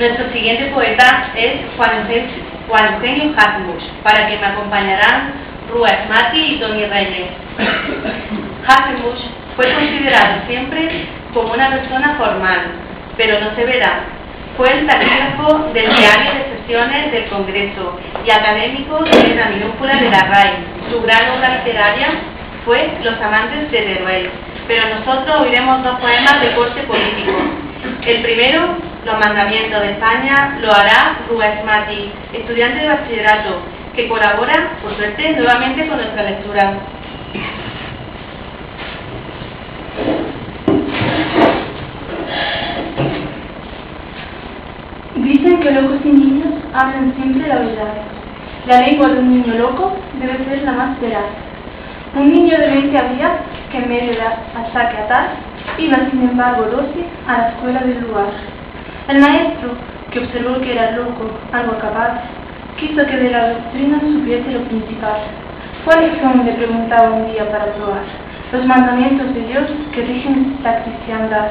Nuestro siguiente poeta es Juan Eugenio Hartmuch, para que me acompañarán Rua Mati y Tony Reyes. Hartmuch fue considerado siempre como una persona formal, pero no severa. Fue el taquígrafo del diario de sesiones del Congreso y académico de la minúscula de la RAI. Su gran obra literaria fue Los amantes de Teruel, pero nosotros oiremos dos poemas de corte político. El primero, Los mandamientos de España, lo hará Rubén Mati, estudiante de bachillerato, que colabora, por suerte, nuevamente con nuestra lectura. Dicen que locos y niños hablan siempre la verdad. La lengua de un niño loco debe ser la más veraz. Un niño de 20 había que en medio de ataque atar iba sin embargo doce a la escuela del lugar. El maestro, que observó que era loco, algo capaz, quiso que de la doctrina supiese lo principal. ¿Cuáles son, le preguntaba un día para probar, los mandamientos de Dios que rigen la cristiandad?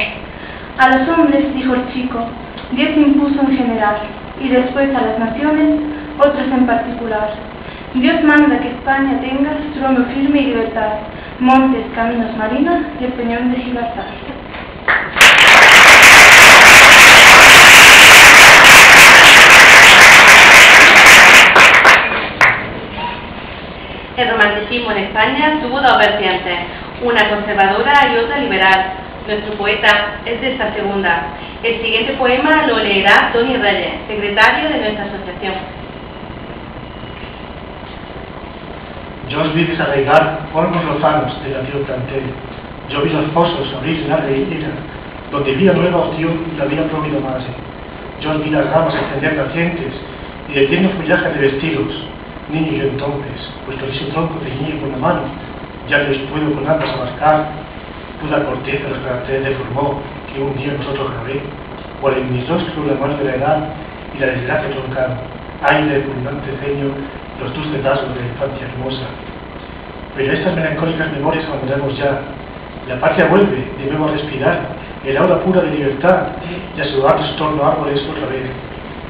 A los hombres, dijo el chico, Dios impuso en general, y después a las naciones, otros en particular. Dios manda que España tenga trono firme y libertad, montes, caminos marinos y el peñón de Gibraltar. En España tuvo dos vertientes, una conservadora y otra liberal. Nuestro poeta es de esta segunda. El siguiente poema lo leerá Tony Reyes, secretario de nuestra asociación. Yo os vi desarraigar polvos lozanos de la tierra plantel. Yo vi los fosos abrirse la reitera, donde vida nueva opción y la vida próvida más. Yo vi las ramas extender nacientes y de tierno follaje de vestidos, niño yo entonces, vuestro liso tronco teñía con la mano, ya que os puedo con ambas abarcar, puda corteza los caracteres deformó, que un día nosotros grabé, cual en mis la muerte de la edad y la desgracia troncaron, aire de fulminante ceño, los dulces rasgos de la infancia hermosa. Pero estas melancólicas memorias abandonamos ya. La patria vuelve de nuevo a respirar el aura pura de libertad y a sudar su torno árboles otra vez.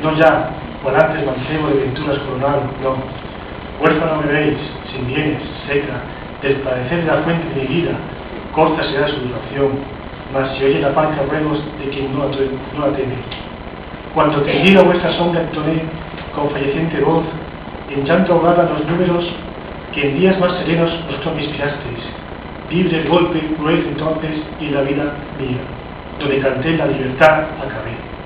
No ya, cual antes mancebo de venturas coronado, no. Huérfano me veis, sin bienes, seca, del padecer de la fuente de vida, corta será su duración, mas si oye la panca ruegos de quien no, no la teme. Cuando tendida vuestra sombra entoné con falleciente voz, en llanto ahogaban los números que en días más serenos vosotros me inspirasteis. Libre el golpe cruel entonces y la vida mía, donde canté la libertad acabé.